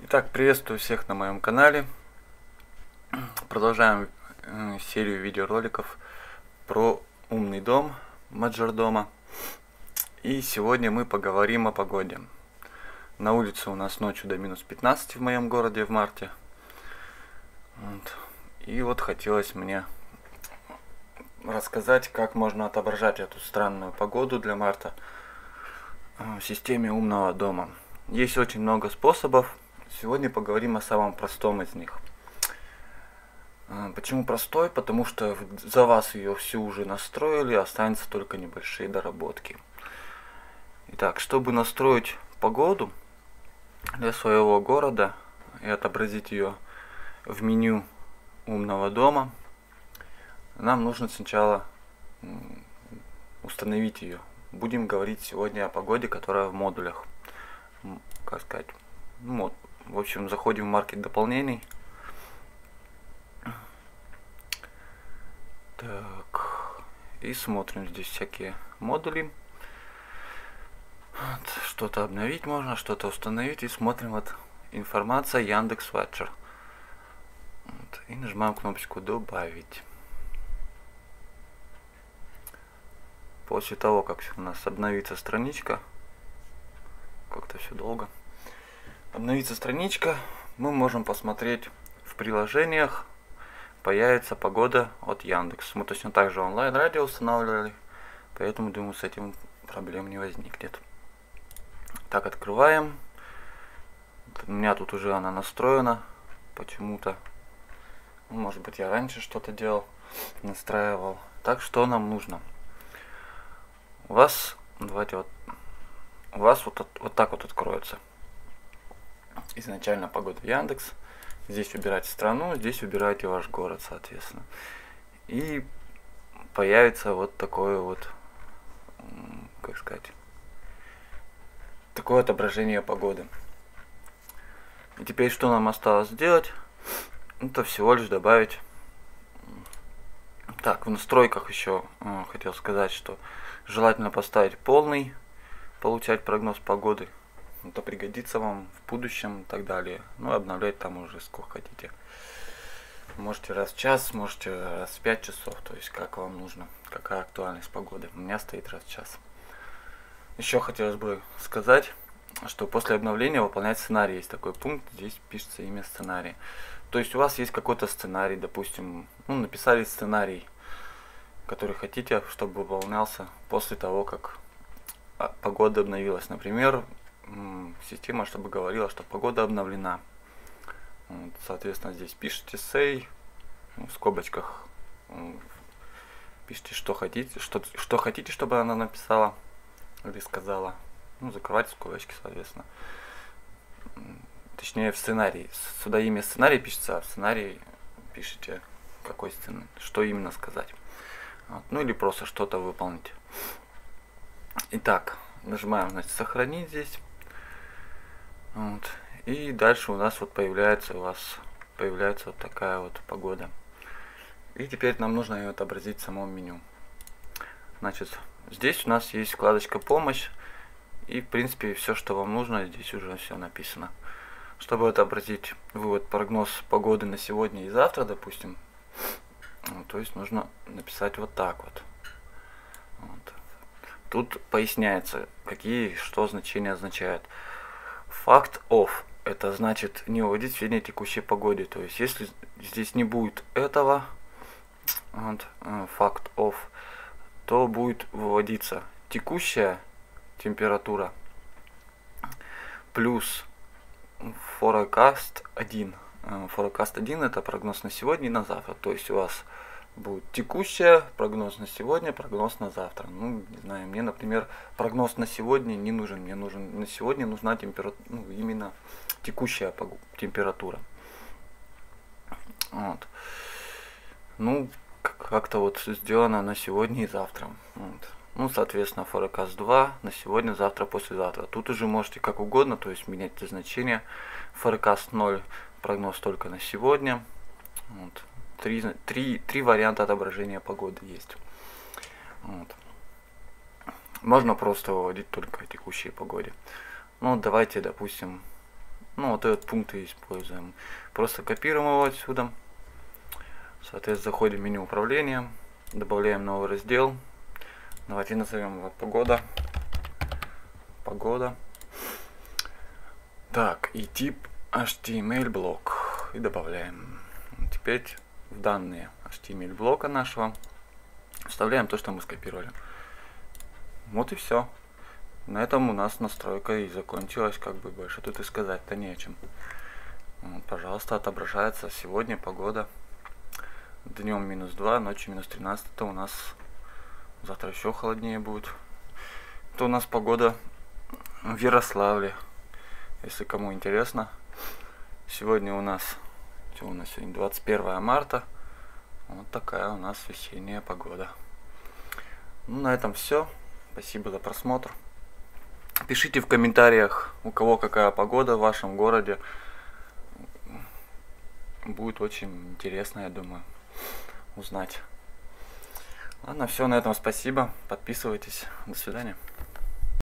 Итак, приветствую всех на моем канале. Продолжаем э, серию видеороликов про умный дом, маджордома. И сегодня мы поговорим о погоде. На улице у нас ночью до минус 15 в моем городе в марте. Вот. И вот хотелось мне рассказать, как можно отображать эту странную погоду для марта в системе умного дома. Есть очень много способов, Сегодня поговорим о самом простом из них. А, почему простой? Потому что за вас ее всю уже настроили, останется только небольшие доработки. Итак, чтобы настроить погоду для своего города и отобразить ее в меню умного дома, нам нужно сначала установить ее. Будем говорить сегодня о погоде, которая в модулях. Как сказать, мод, в общем, заходим в маркет дополнений. Так. И смотрим здесь всякие модули. Вот, что-то обновить можно, что-то установить. И смотрим вот информация Яндекс Watcher. Вот, и нажимаем кнопочку добавить. После того, как у нас обновится страничка, как-то все долго обновится страничка, мы можем посмотреть в приложениях, появится погода от Яндекс. Мы точно так же онлайн радио устанавливали, поэтому думаю с этим проблем не возникнет. Так, открываем. У меня тут уже она настроена почему-то. Ну, может быть я раньше что-то делал, настраивал. Так, что нам нужно? У вас, давайте вот, у вас вот, вот так вот откроется изначально погода Яндекс. Здесь выбираете страну, здесь выбираете ваш город, соответственно. И появится вот такое вот, как сказать, такое отображение погоды. И теперь что нам осталось сделать? Это всего лишь добавить. Так, в настройках еще э, хотел сказать, что желательно поставить полный, получать прогноз погоды это пригодится вам в будущем и так далее. Ну, обновлять там уже сколько хотите. Можете раз в час, можете раз в пять часов, то есть как вам нужно, какая актуальность погоды. У меня стоит раз в час. Еще хотелось бы сказать, что после обновления выполнять сценарий. Есть такой пункт, здесь пишется имя сценария. То есть у вас есть какой-то сценарий, допустим, ну, написали сценарий, который хотите, чтобы выполнялся после того, как а, погода обновилась. Например, система, чтобы говорила, что погода обновлена. Вот, соответственно, здесь пишите say, ну, в скобочках пишите, что хотите, что, что хотите, чтобы она написала или сказала. Ну, закрывайте скобочки, соответственно. Точнее, в сценарии. Сюда имя сценария пишется, а в сценарии пишите, какой сценарий, что именно сказать. Вот. Ну или просто что-то выполнить. Итак, нажимаем, значит, сохранить здесь. Вот. И дальше у нас вот появляется у вас появляется вот такая вот погода. И теперь нам нужно ее отобразить в самом меню. Значит, здесь у нас есть вкладочка «Помощь». И, в принципе, все, что вам нужно, здесь уже все написано. Чтобы отобразить вывод прогноз погоды на сегодня и завтра, допустим, то есть нужно написать вот так вот. вот. Тут поясняется, какие что значения означают. Факт off. Это значит не сведения о текущей погоде. То есть если здесь не будет этого, вот, э, факт off, то будет выводиться текущая температура плюс forecast 1. Forecast 1 это прогноз на сегодня и на завтра. То есть у вас будет текущая, прогноз на сегодня, прогноз на завтра. Ну, не знаю, мне, например, прогноз на сегодня не нужен. Мне нужен на сегодня нужна температура, ну, именно текущая температура. Вот. Ну, как-то вот сделано на сегодня и завтра. Вот. Ну, соответственно, forecast 2 на сегодня, завтра, послезавтра. Тут уже можете как угодно, то есть менять это значение. Forecast 0, прогноз только на сегодня. Вот три, три, три варианта отображения погоды есть. Вот. Можно просто выводить только о текущей погоде. Ну, давайте, допустим, Ну, вот этот пункт и используем. Просто копируем его отсюда. Соответственно, заходим в меню управления, добавляем новый раздел. Давайте назовем его погода. Погода. Так, и тип HTML блок. И добавляем. Теперь в данные HTML блока нашего вставляем то, что мы скопировали. Вот и все. На этом у нас настройка и закончилась, как бы больше тут и сказать-то не о чем. Вот, пожалуйста, отображается сегодня погода. Днем минус 2, ночью минус 13, это у нас завтра еще холоднее будет. Это у нас погода в Ярославле. Если кому интересно. Сегодня у нас, у нас сегодня, 21 марта. Вот такая у нас весенняя погода. Ну, на этом все. Спасибо за просмотр. Пишите в комментариях, у кого какая погода в вашем городе. Будет очень интересно, я думаю, узнать. Ладно, все, на этом спасибо. Подписывайтесь. До свидания.